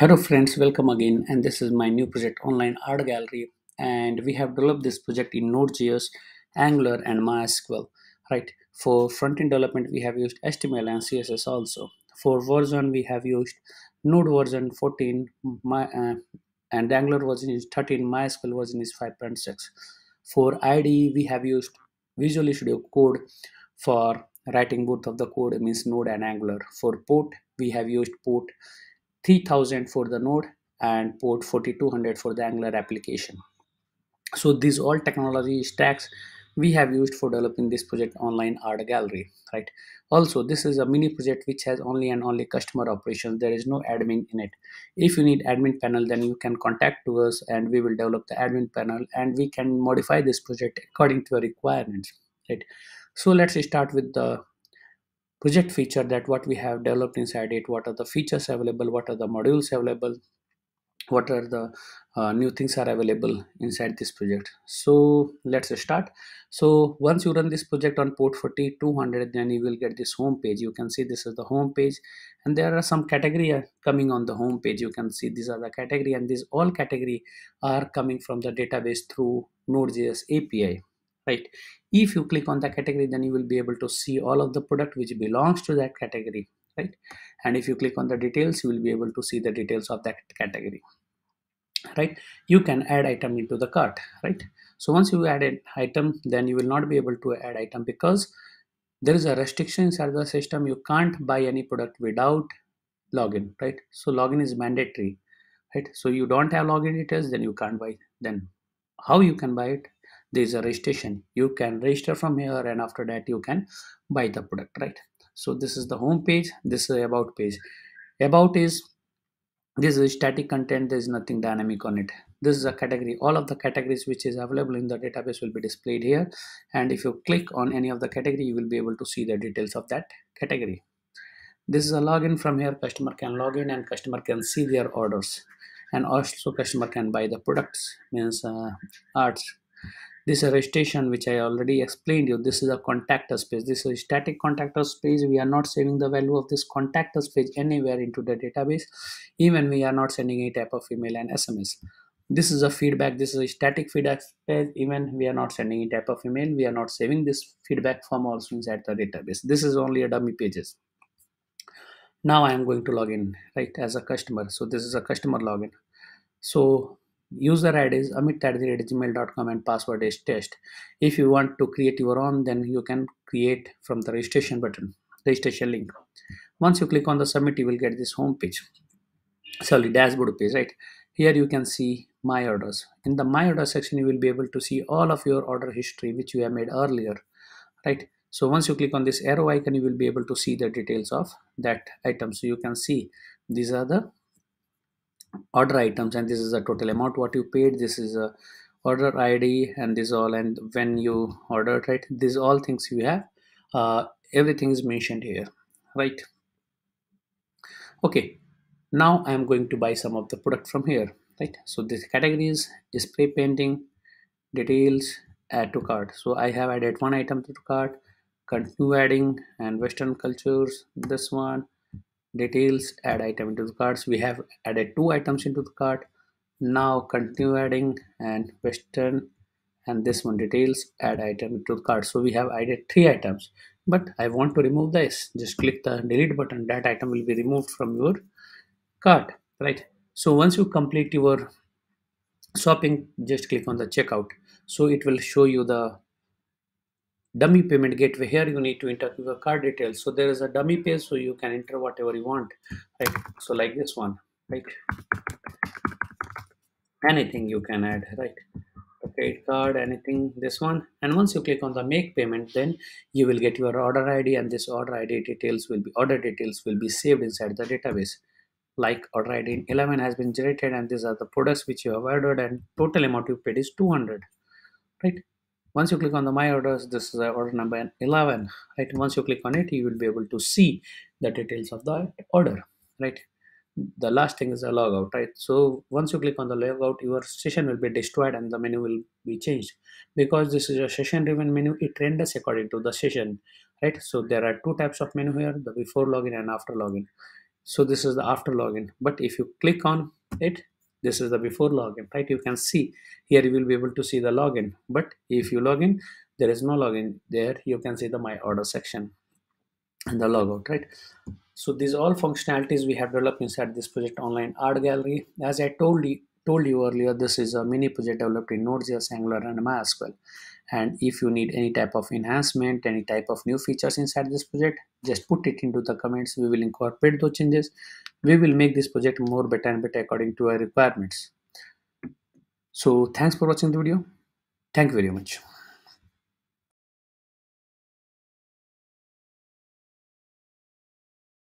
Hello friends, welcome again and this is my new project online art gallery and we have developed this project in Node.js, Angular and MySQL. Right, for front-end development we have used HTML and CSS also. For version we have used Node version 14 my, uh, and Angular version is 13, MySQL version is 5.6. For IDE we have used Visual Studio Code for writing both of the code means Node and Angular. For port we have used port 3000 for the node and port 4200 for the angular application. So these all technology stacks we have used for developing this project online art gallery right? Also this is a mini project which has only and only customer operations. There is no admin in it. If you need admin panel then you can contact to us and we will develop the admin panel and we can modify this project according to your requirements right? So let's start with the project feature that what we have developed inside it what are the features available what are the modules available what are the uh, new things are available inside this project. So let's start. So once you run this project on port 4200 then you will get this home page. You can see this is the home page and there are some category coming on the home page. You can see these are the category and these all category are coming from the database through node.js api right. If you click on the category then you will be able to see all of the product which belongs to that category right? And if you click on the details you will be able to see the details of that category right? You can add item into the cart right? So once you add an item then you will not be able to add item because there is a restriction inside the system. You can't buy any product without login right? So login is mandatory right? So you don't have login details then you can't buy. Then how you can buy it there is a registration. You can register from here and after that you can buy the product right? So this is the home page. This is about page. About is this is static content. There is nothing dynamic on it. This is a category. All of the categories which is available in the database will be displayed here. And if you click on any of the category you will be able to see the details of that category. This is a login from here. Customer can log in and customer can see their orders. And also customer can buy the products means uh, arts this is a registration which I already explained you. This is a contactor space. This is static contactor space. We are not saving the value of this contactor space anywhere into the database. Even we are not sending a type of email and SMS. This is a feedback. This is a static feedback page. Even we are not sending a type of email. We are not saving this feedback form also inside the database. This is only a dummy pages. Now I am going to log in right as a customer. So this is a customer login. So user id is amit at gmail.com and password is test. If you want to create your own then you can create from the registration button registration link. Once you click on the submit you will get this home page. Sorry dashboard page right? Here you can see my orders. In the my order section you will be able to see all of your order history which you have made earlier right? So once you click on this arrow icon you will be able to see the details of that item. So you can see these are the order items and this is the total amount what you paid. This is a order id and this all and when you ordered right these all things you have uh, everything is mentioned here right? Okay now i am going to buy some of the product from here right? So this categories is spray painting details add to cart. So i have added one item to cart continue adding and western cultures this one details add item into the carts we have added two items into the cart now continue adding and western and this one details add item into the cart so we have added three items. But i want to remove this. Just click the delete button. That item will be removed from your cart right? So once you complete your shopping just click on the checkout. So it will show you the dummy payment gateway. Here you need to enter your card details. So there is a dummy page so you can enter whatever you want right? So like this one right? Anything you can add right? Credit card anything this one. And once you click on the make payment then you will get your order id and this order id details will be order details will be saved inside the database. Like order id 11 has been generated and these are the products which you have ordered and total amount you paid is 200 right once you click on the my orders this is order number 11 right? Once you click on it you will be able to see the details of the order right? The last thing is a logout right? So once you click on the logout your session will be destroyed and the menu will be changed. Because this is a session driven menu it renders according to the session right? So there are two types of menu here the before login and after login. So this is the after login. But if you click on it this is the before login right? You can see here you will be able to see the login. But if you log in there is no login there. You can see the my order section and the logout right? So these all functionalities we have developed inside this project online art gallery. As i told you told you earlier this is a mini project developed in node.js angular and mysql. And if you need any type of enhancement any type of new features inside this project just put it into the comments. We will incorporate those changes we will make this project more better and better according to our requirements. So thanks for watching the video. Thank you very much